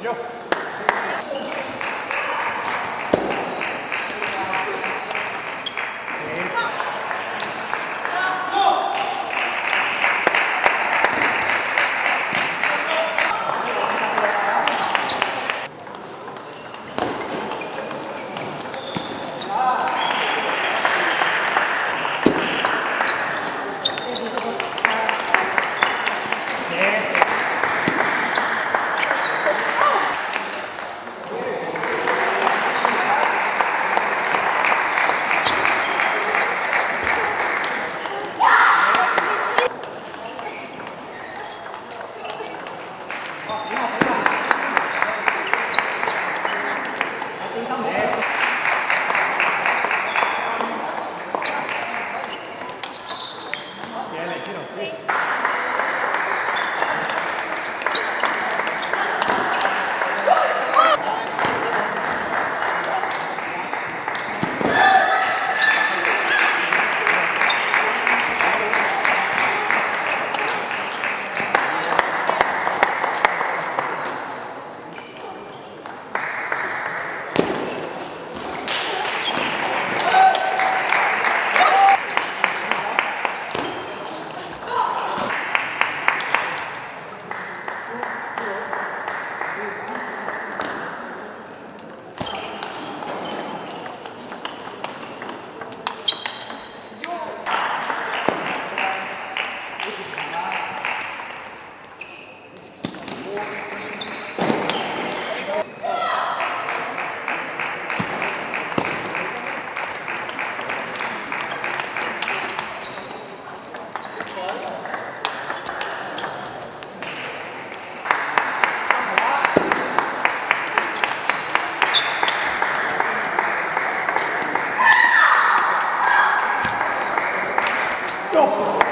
Yep. Go!